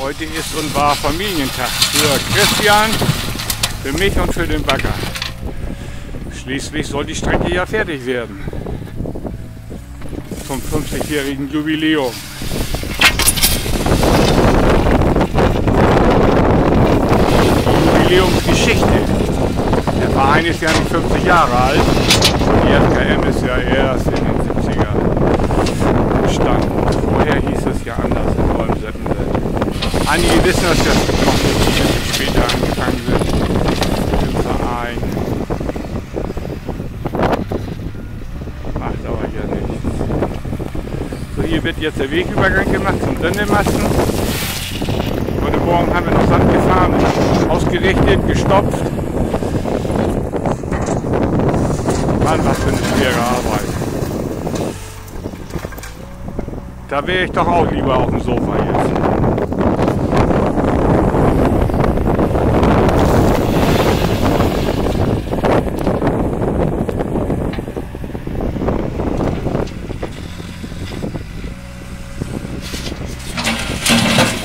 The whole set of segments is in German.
Heute ist und war Familientag für Christian, für mich und für den Bagger. Schließlich soll die Strecke ja fertig werden. Zum 50-jährigen Jubiläum. Jubiläumsgeschichte. Der Verein ist ja nicht 50 Jahre alt. Die FKM ist ja erst in Einige wissen das ja noch nicht, die später angefangen sind im Verein. Macht aber ja nichts. So, hier wird jetzt der Wegübergang gemacht zum Sendemasten. Heute Morgen haben wir noch Sand gefahren, ausgerichtet, gestopft. Mann, was für eine schwere Arbeit. Da wäre ich doch auch lieber auf dem Sofa jetzt.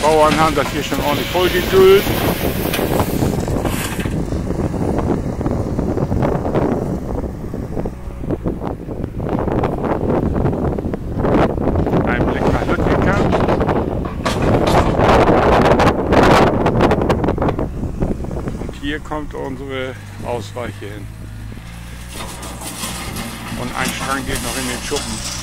Bauern haben das hier schon ordentlich vollgekühlt. Ein Blick nach Lüttgenkamp. Und hier kommt unsere Ausweiche hin. Und ein Strang geht noch in den Schuppen.